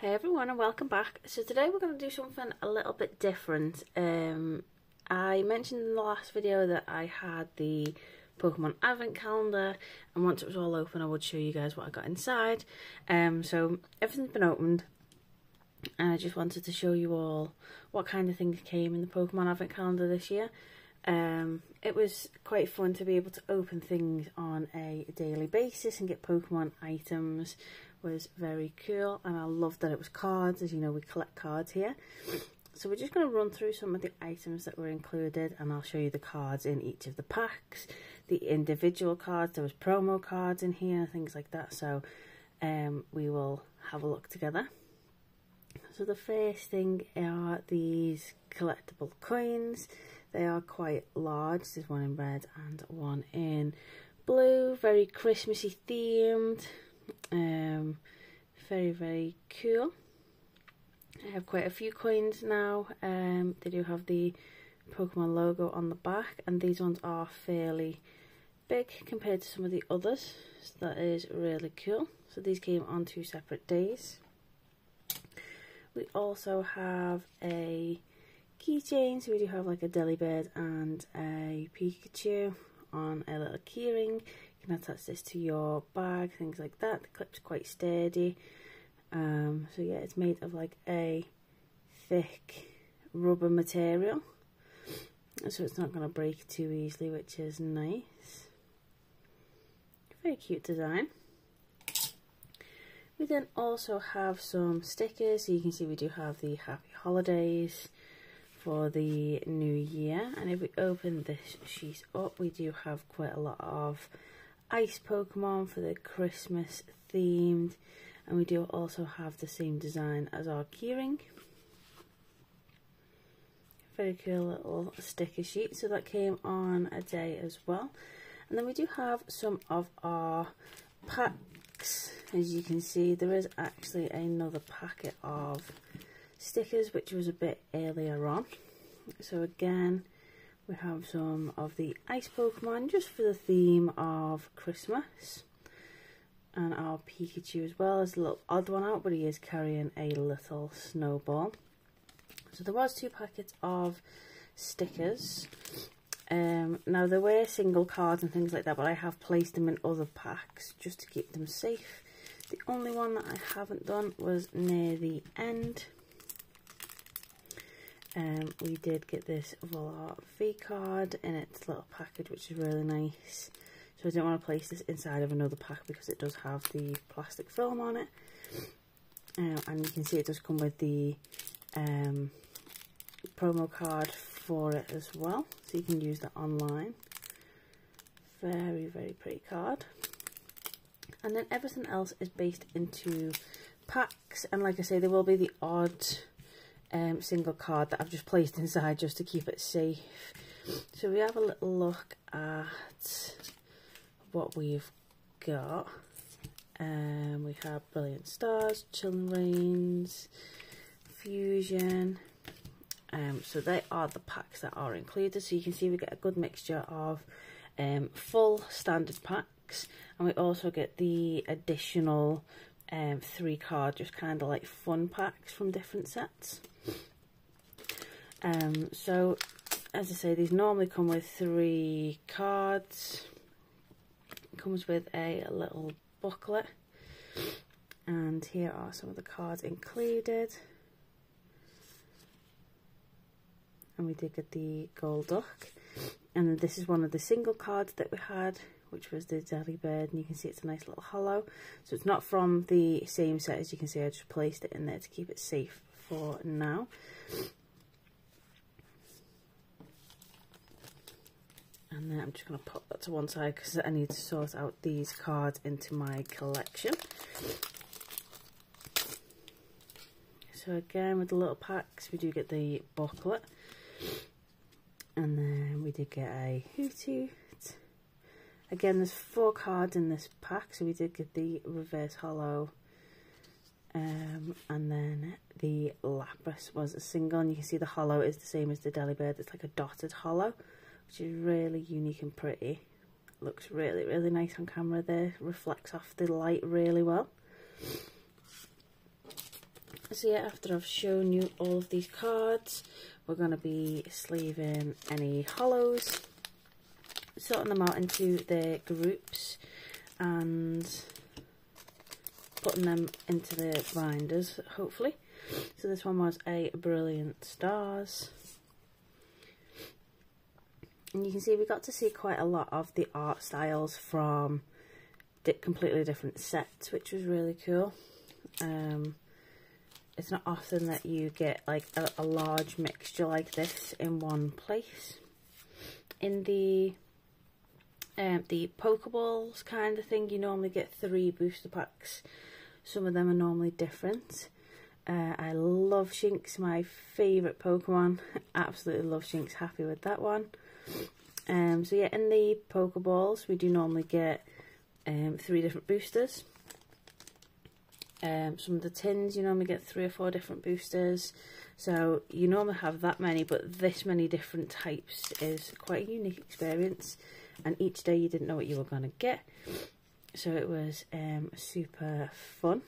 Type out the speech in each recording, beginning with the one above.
Hey everyone and welcome back. So today we're going to do something a little bit different. Um, I mentioned in the last video that I had the Pokemon advent calendar and once it was all open I would show you guys what I got inside. Um, so everything's been opened and I just wanted to show you all what kind of things came in the Pokemon advent calendar this year. Um, it was quite fun to be able to open things on a daily basis and get Pokemon items was very cool and I loved that it was cards as you know we collect cards here. So we're just going to run through some of the items that were included and I'll show you the cards in each of the packs the individual cards there was promo cards in here things like that. So um, we will have a look together so the first thing are these collectible coins they are quite large there's one in red and one in blue very Christmassy themed um, very, very cool. I have quite a few coins now. Um, they do have the Pokemon logo on the back, and these ones are fairly big compared to some of the others. So that is really cool. So these came on two separate days. We also have a keychain, so we do have like a Delibird and a Pikachu on a little keyring You can attach this to your bag, things like that. The clip's quite sturdy. Um, so yeah, it's made of like a thick rubber material. So it's not going to break too easily, which is nice. Very cute design. We then also have some stickers. So you can see we do have the Happy Holidays for the new year. And if we open this sheet up, we do have quite a lot of ice Pokemon for the Christmas themed and we do also have the same design as our keyring. Very cool little sticker sheet so that came on a day as well and then we do have some of our as you can see there is actually another packet of stickers which was a bit earlier on so again we have some of the ice Pokemon just for the theme of Christmas. And our Pikachu as well as a little odd one out, but he is carrying a little snowball. So there was two packets of stickers. Um, now there were single cards and things like that, but I have placed them in other packs just to keep them safe. The only one that I haven't done was near the end um, we did get this Volar V card in its little package, which is really nice. So I didn't want to place this inside of another pack because it does have the plastic film on it. Um, and you can see it does come with the um, promo card for it as well. So you can use that online. Very, very pretty card. And then everything else is based into packs. And like I say, there will be the odd um, single card that I've just placed inside just to keep it safe. So we have a little look at what we've got. Um, we have Brilliant Stars, Chilling Reigns, Fusion. Um, so they are the packs that are included. So you can see we get a good mixture of um, full standard packs and we also get the additional um, three card, just kind of like fun packs from different sets. Um, so, as I say, these normally come with three cards. It comes with a, a little booklet. And here are some of the cards included. And we did get the Golduck. And this is one of the single cards that we had, which was the Delibird. And you can see it's a nice little hollow. So it's not from the same set as you can see. I just placed it in there to keep it safe for now. and then I'm just going to pop that to one side because I need to sort out these cards into my collection. So again with the little packs we do get the booklet and then we did get a Hoothoot. Again there's four cards in this pack so we did get the reverse hollow um, and then the Lapras was a single and you can see the hollow is the same as the Delibird, it's like a dotted hollow which is really unique and pretty. Looks really, really nice on camera there. Reflects off the light really well. So yeah, after I've shown you all of these cards, we're going to be sleeving any hollows, sorting them out into their groups and putting them into the binders, hopefully. So this one was a Brilliant Stars. And you can see we got to see quite a lot of the art styles from completely different sets, which was really cool. Um, it's not often that you get like a, a large mixture like this in one place. In the um, the Pokeballs kind of thing, you normally get three booster packs. Some of them are normally different. Uh, I love Shinx, my favourite Pokemon. Absolutely love Shinx, happy with that one. Um, so yeah, in the Pokeballs, we do normally get um, three different boosters. Um, some of the tins, you normally get three or four different boosters. So you normally have that many, but this many different types is quite a unique experience. And each day you didn't know what you were going to get. So it was um, super fun.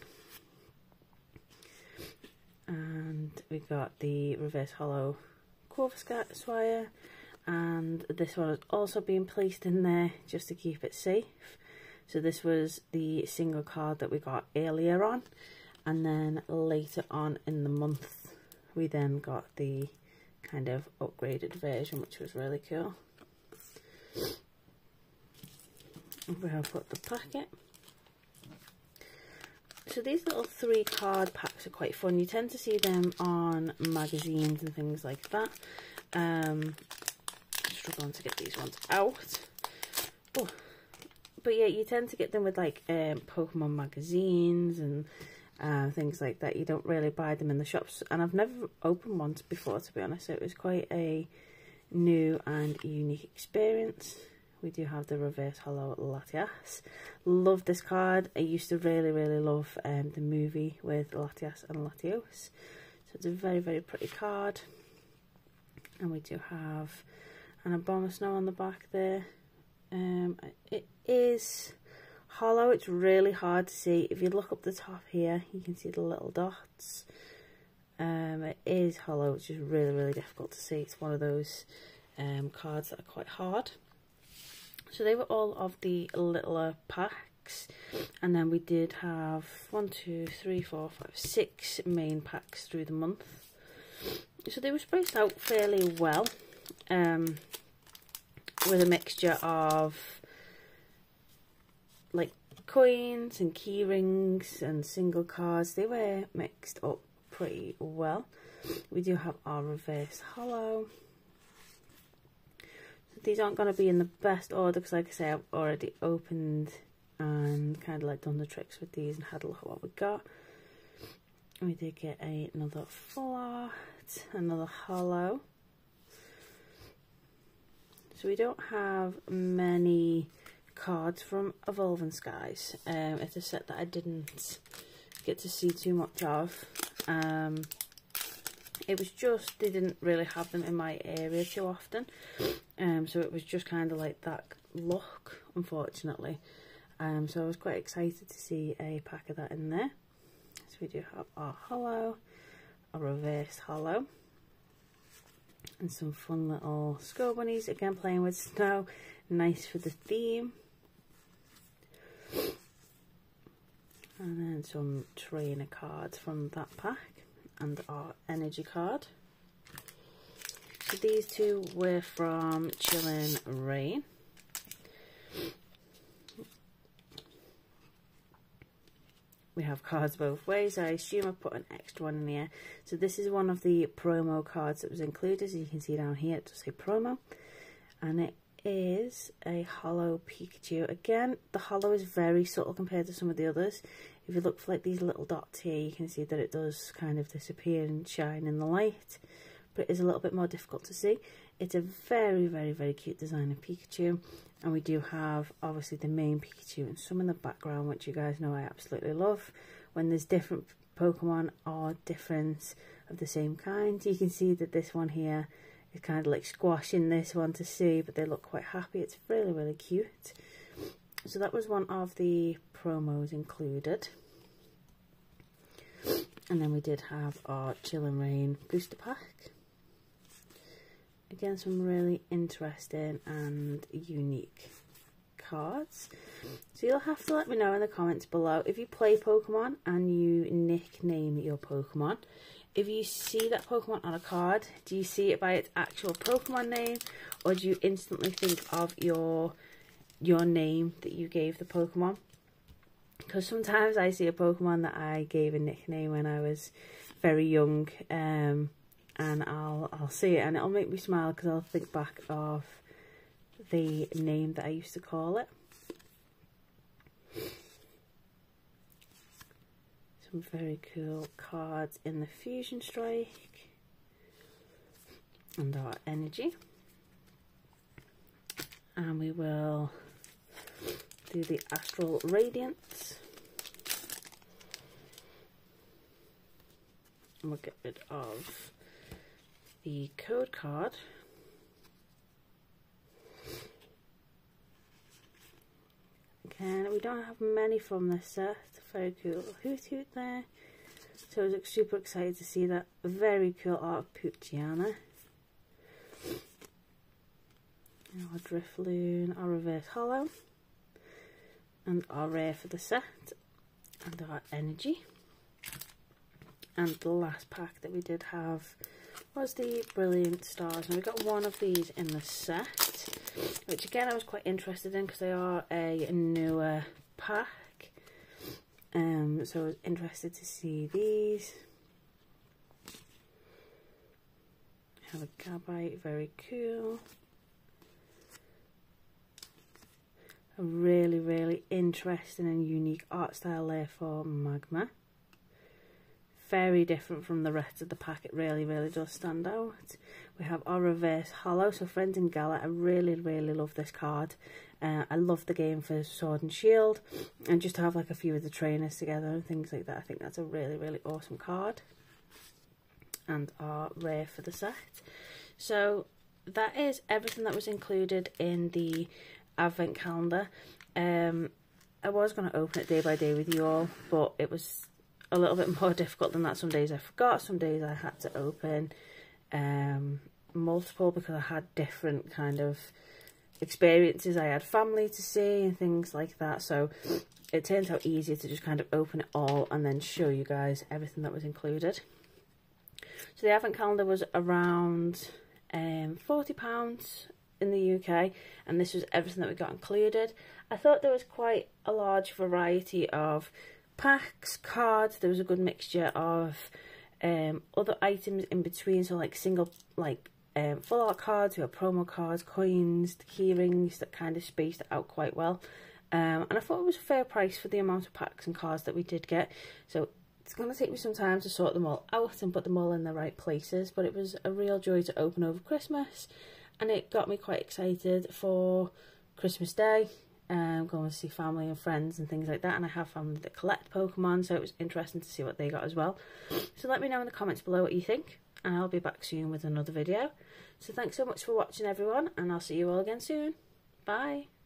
And we got the reverse hollow Corvisquire. And this one has also been placed in there just to keep it safe. So this was the single card that we got earlier on. And then later on in the month, we then got the kind of upgraded version, which was really cool. We have put the packet. So these little three card packs are quite fun. You tend to see them on magazines and things like that. Um, struggling to get these ones out. Oh, but yeah, you tend to get them with like um, Pokemon magazines and uh, things like that. You don't really buy them in the shops. And I've never opened one before, to be honest. So it was quite a new and unique experience. We do have the reverse hollow Latias. Love this card. I used to really, really love um, the movie with Latias and Latios. So it's a very, very pretty card. And we do have an Abomasnow on the back there. Um, it is hollow. It's really hard to see. If you look up the top here, you can see the little dots. Um, it is hollow, which is really, really difficult to see. It's one of those um, cards that are quite hard. So they were all of the littler packs. And then we did have one, two, three, four, five, six main packs through the month. So they were spaced out fairly well. Um, with a mixture of like coins and key rings and single cards. They were mixed up pretty well. We do have our reverse hollow. These aren't going to be in the best order because like I say I've already opened and kind of like done the tricks with these and had a look at what we got. We did get a, another full art, another hollow. So we don't have many cards from Evolving Skies. Um, it's a set that I didn't get to see too much of. Um, it was just, they didn't really have them in my area too often. Um, so it was just kind of like that look, unfortunately. Um, so I was quite excited to see a pack of that in there. So we do have our hollow, a reverse hollow and some fun little Scorbunnies again playing with snow. Nice for the theme. And then some trainer cards from that pack and our energy card. So these two were from Chilling Reign we have cards both ways. I assume I put an extra one in here. So this is one of the promo cards that was included. As you can see down here, it does say promo. And it is a hollow Pikachu. Again, the hollow is very subtle compared to some of the others. If you look for like these little dots here, you can see that it does kind of disappear and shine in the light. But it is a little bit more difficult to see. It's a very, very, very cute design of Pikachu. And we do have, obviously, the main Pikachu and some in the background, which you guys know I absolutely love. When there's different Pokemon or different of the same kind, you can see that this one here is kind of like squashing this one to see, but they look quite happy. It's really, really cute. So that was one of the promos included. And then we did have our Chilling Reign booster pack. Again, some really interesting and unique cards. So you'll have to let me know in the comments below if you play Pokemon and you nickname your Pokemon. If you see that Pokemon on a card, do you see it by its actual Pokemon name or do you instantly think of your your name that you gave the Pokemon? Because sometimes I see a Pokemon that I gave a nickname when I was very young um, and I'll, I'll see it and it'll make me smile because I'll think back of the name that I used to call it. Some very cool cards in the Fusion Strike and our energy. And we will do the Astral Radiance. And we'll get rid of the code card. And we don't have many from this set. Very cool Hoothoot there. So I was super excited to see that very cool art of Poochyena. Our Drifloon, our Reverse Hollow. And our Rare for the set. And our Energy. And the last pack that we did have was the Brilliant Stars. And we got one of these in the set, which again I was quite interested in because they are a newer pack. Um, so I was interested to see these. Have a Gabite, very cool. A really, really interesting and unique art style there for Magmar very different from the rest of the pack. It really, really does stand out. We have our reverse hollow. So Friends in Galar. I really, really love this card. Uh, I love the game for Sword and Shield. And just to have like a few of the trainers together and things like that. I think that's a really, really awesome card. And our rare for the set. So that is everything that was included in the advent calendar. Um, I was going to open it day by day with you all, but it was a little bit more difficult than that. Some days I forgot, some days I had to open um, multiple because I had different kind of experiences. I had family to see and things like that. So it turns out easier to just kind of open it all and then show you guys everything that was included. So the advent calendar was around um, £40 in the UK and this was everything that we got included. I thought there was quite a large variety of packs, cards. There was a good mixture of um, other items in between. So like single, like um, full art cards, we had promo cards, coins, key rings that kind of spaced out quite well. Um, and I thought it was a fair price for the amount of packs and cards that we did get. So it's going to take me some time to sort them all out and put them all in the right places. But it was a real joy to open over Christmas. And it got me quite excited for Christmas Day um, going to see family and friends and things like that. And I have family that collect Pokemon, so it was interesting to see what they got as well. So let me know in the comments below what you think, and I'll be back soon with another video. So thanks so much for watching, everyone, and I'll see you all again soon. Bye.